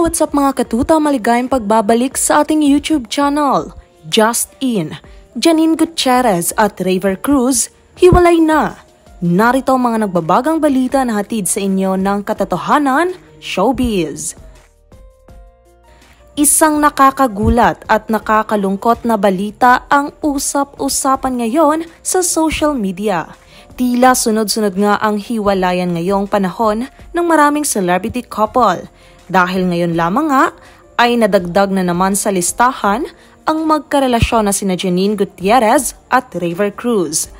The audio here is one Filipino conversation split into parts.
what's up mga katuta? Maligayang pagbabalik sa ating YouTube channel. Just in, Janine Gutierrez at Raver Cruz, hiwalay na. Narito ang mga nagbabagang balita na hatid sa inyo ng katotohanan, showbiz. Isang nakakagulat at nakakalungkot na balita ang usap-usapan ngayon sa social media. Tila sunod-sunod nga ang hiwalayan ngayong panahon ng maraming celebrity couple dahil ngayon lamang nga ay nadagdag na naman sa listahan ang magkarelasyon na sina Janine Gutierrez at River Cruz.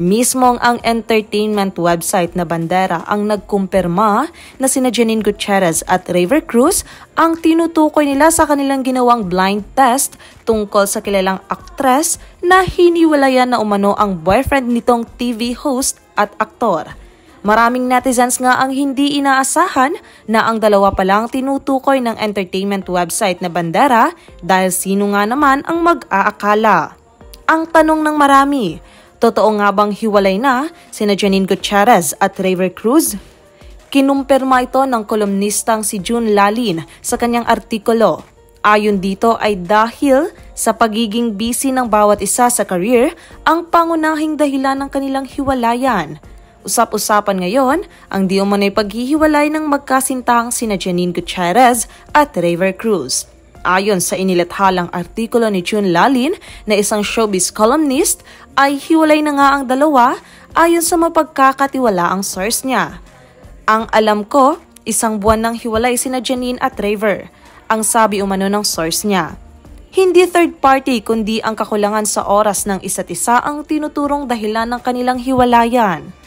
Mismong ang entertainment website na Bandera ang nagkumpirma na sina Janine Gutierrez at River Cruz ang tinutukoy nila sa kanilang ginawang blind test tungkol sa kilalang aktres na hiniwalayan na umano ang boyfriend nitong TV host at aktor. Maraming netizens nga ang hindi inaasahan na ang dalawa pa lang tinutukoy ng entertainment website na Bandera dahil sino nga naman ang mag-aakala. Ang tanong ng marami, totoo nga bang hiwalay na sina Janine Gutierrez at Raver Cruz? Kinumpirma ito ng kolumnistang si June Lalin sa kanyang artikulo. Ayon dito ay dahil sa pagiging busy ng bawat isa sa career ang pangunahing dahilan ng kanilang hiwalayan – Usap-usapan ngayon ang di umano'y paghihiwalay ng magkasintang sina Janine Gutierrez at Raver Cruz. Ayon sa inilathalang artikulo ni June Lalin na isang showbiz columnist, ay hiwalay na nga ang dalawa ayon sa mapagkakatiwala ang source niya. Ang alam ko, isang buwan nang hiwalay sina Janine at Raver, ang sabi umano ng source niya. Hindi third party kundi ang kakulangan sa oras ng isa't isa ang tinuturong dahilan ng kanilang hiwalayan.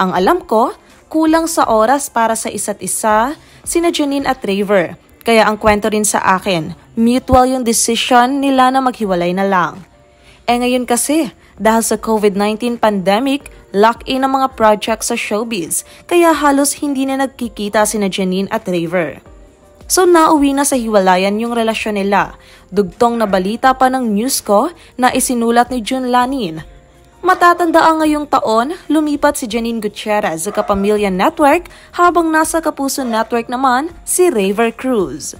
Ang alam ko, kulang sa oras para sa isa't isa, sina Janine at Raver. Kaya ang kwento rin sa akin, mutual yung decision nila na maghiwalay na lang. Eh ngayon kasi, dahil sa COVID-19 pandemic, lock-in ang mga projects sa showbiz, kaya halos hindi na nagkikita sina Janine at Raver. So nauwi na sa hiwalayan yung relasyon nila. Dugtong na balita pa ng news ko na isinulat ni June Lanin Matatandaan ngayong taon, lumipat si Janine Gutierrez sa Kapamilya Network habang nasa Kapuso Network naman si Raver Cruz.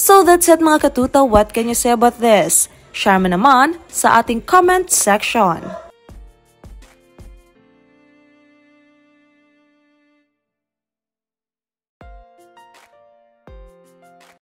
So that's it mga katuta, what can you say about this? Share mo naman sa ating comment section.